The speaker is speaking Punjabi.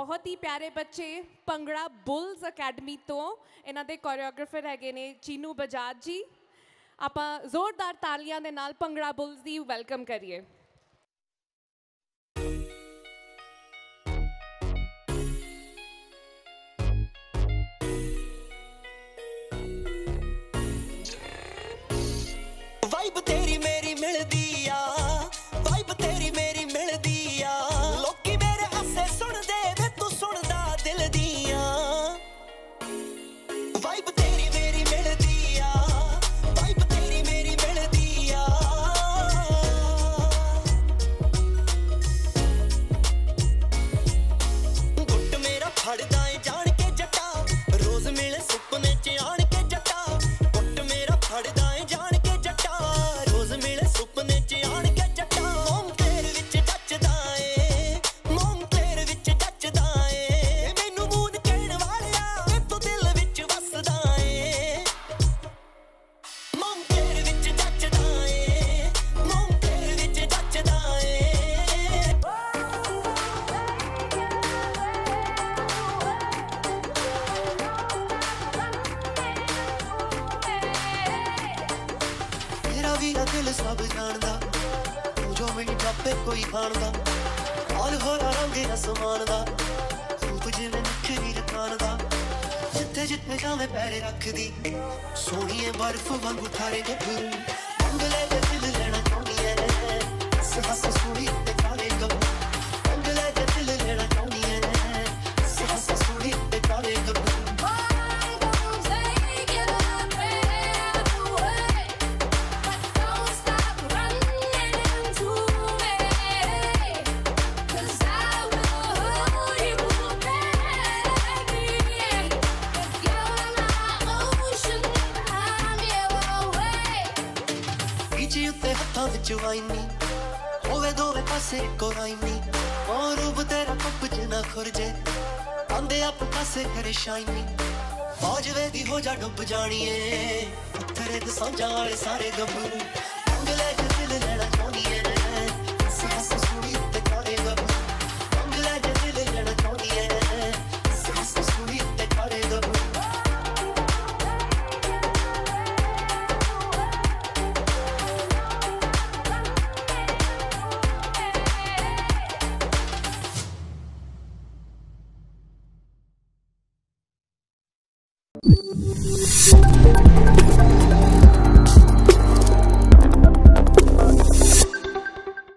ਬਹੁਤ ਹੀ ਪਿਆਰੇ ਬੱਚੇ ਭੰਗੜਾ ਬੁਲਸ ਅਕੈਡਮੀ ਤੋਂ ਇਹਨਾਂ ਦੇ ਕੋਰੀਓਗ੍ਰਾਫਰ ਹੈਗੇ ਨੇ ਚੀਨੂ ਬਜਾਜ ਜੀ। ਆਪਾਂ ਜ਼ੋਰਦਾਰ ਤਾਲੀਆਂ ਦੇ ਨਾਲ ਭੰਗੜਾ ਬੁਲਸ ਦੀ ਵੈਲਕਮ ਕਰੀਏ। ਵੀ ਆ ਦਿਲ ਸਭ ਜਾਣਦਾ। ਤੂੰ ਜੋ ਮੈਨੂੰ ਜਾਪੇ ਕੋਈ ਖਾਣਦਾ ਔਰ ਹੋਰਾ ਰੰਗ ਅਸਮਾਨ ਦਾ। ਰੂਪ ਜਿਵੇਂ ਨਿਖਰੀ ਰਕਾਨ ਦਾ। ਜਿੱਥੇ ਜਿੱਥੇ ਜਾਵੇਂ ਪੈਰੇ ਰੱਖਦੀ। ਸੋਹਣੀਏ ਬਰਫ਼ ਵਾਂਗੂ ਠਾਰੇ ਗੱਭਰੂ। ਅੰਗਲੇ ਦੇ ਦਿਲ ਨੀਚੇ ਉੱਤੇ ਹੱਥਾਂ ਵਿੱਚ ਵਾਈਨੀ ਹੋਵੇ ਦੋਵੇਂ ਪਾਸੇ ਇੱਕੋ ਰਾਈਨੀ ਉਹ ਰੂਪ ਤੇਰਾ ਕੱਪ ਚ ਨਾ ਖੁਰਜੇ। ਆਂਦੇ ਆਪ ਪਾਸੇ ਕਰੇ ਸ਼ਾਈਨੀ ਫੌਜ ਵੇਦੀ ਹੋ ਜਾ ਡੁੱਬ ਜਾਣੀਏ। ਪੱਥਰੇ ਤੇ ਸਾਂਝਾਂ ਵਾਲੇ ਸਾਰੇ ਗੱਭਰੂ।